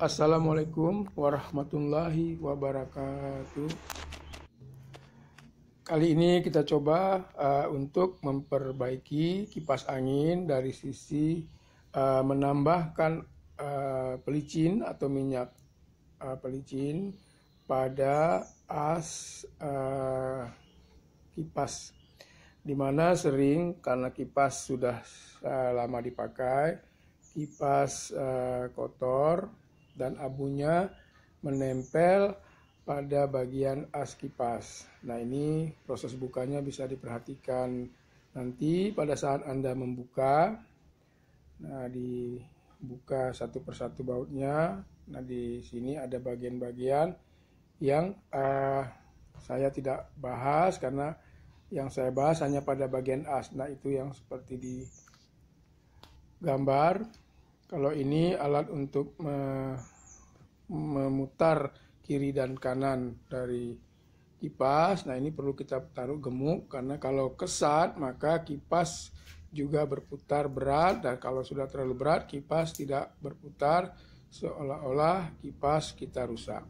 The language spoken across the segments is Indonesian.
Assalamualaikum warahmatullahi wabarakatuh. Kali ini kita coba uh, untuk memperbaiki kipas angin dari sisi uh, menambahkan uh, pelicin atau minyak uh, pelicin pada as uh, kipas di mana sering karena kipas sudah uh, lama dipakai kipas uh, kotor dan abunya menempel pada bagian as kipas. Nah ini proses bukanya bisa diperhatikan nanti pada saat Anda membuka. Nah dibuka satu persatu bautnya. Nah di sini ada bagian-bagian yang uh, saya tidak bahas karena yang saya bahas hanya pada bagian as. Nah itu yang seperti di gambar. Kalau ini alat untuk memutar kiri dan kanan dari kipas. Nah ini perlu kita taruh gemuk karena kalau kesat maka kipas juga berputar berat. Dan kalau sudah terlalu berat kipas tidak berputar. Seolah-olah kipas kita rusak.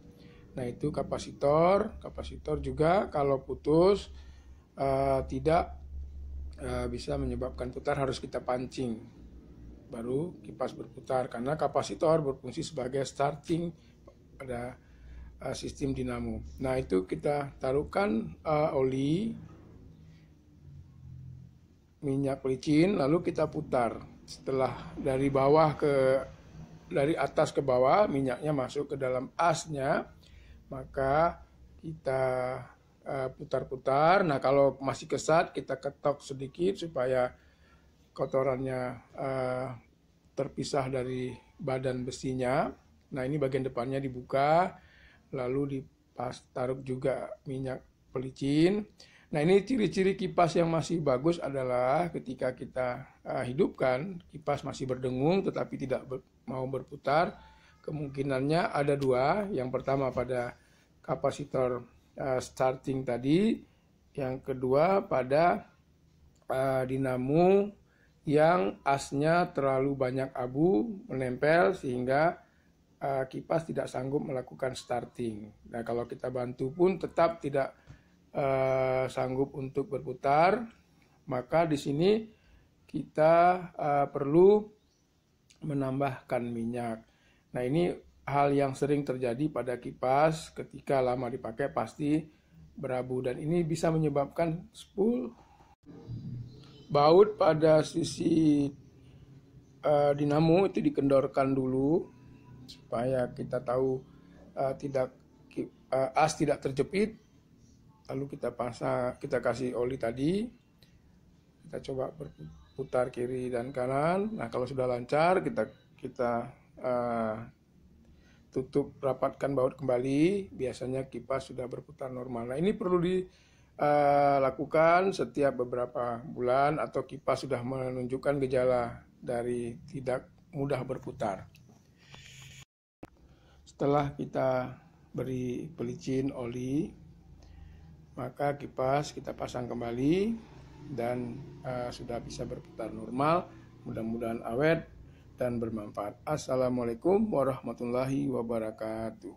Nah itu kapasitor, kapasitor juga kalau putus uh, tidak uh, bisa menyebabkan putar harus kita pancing. Baru kipas berputar. Karena kapasitor berfungsi sebagai starting pada uh, sistem dinamo. Nah itu kita taruhkan uh, oli minyak pelicin lalu kita putar setelah dari bawah ke dari atas ke bawah minyaknya masuk ke dalam asnya maka kita Eh, putar-putar. Nah kalau masih kesat kita ketok sedikit supaya kotorannya uh, terpisah dari badan besinya. Nah ini bagian depannya dibuka, lalu dipas taruh juga minyak pelicin. Nah ini ciri-ciri kipas yang masih bagus adalah ketika kita uh, hidupkan kipas masih berdengung tetapi tidak ber, mau berputar. Kemungkinannya ada dua. Yang pertama pada kapasitor uh, starting tadi, yang kedua pada uh, dinamo yang asnya terlalu banyak abu menempel sehingga uh, kipas tidak sanggup melakukan starting. Nah kalau kita bantu pun tetap tidak uh, sanggup untuk berputar, maka di sini kita uh, perlu menambahkan minyak. Nah ini hal yang sering terjadi pada kipas ketika lama dipakai pasti berabu dan ini bisa menyebabkan spool baut pada sisi uh, dinamo itu dikendorkan dulu supaya kita tahu uh, tidak uh, as tidak terjepit lalu kita pasang kita kasih oli tadi kita coba berputar kiri dan kanan. Nah kalau sudah lancar kita kita uh, tutup rapatkan baut kembali. Biasanya kipas sudah berputar normal. Nah ini perlu dilakukan uh, setiap beberapa bulan atau kipas sudah menunjukkan gejala dari tidak mudah berputar setelah kita beri pelicin oli maka kipas kita pasang kembali dan uh, sudah bisa berputar normal mudah-mudahan awet dan bermanfaat. Assalamualaikum warahmatullahi wabarakatuh.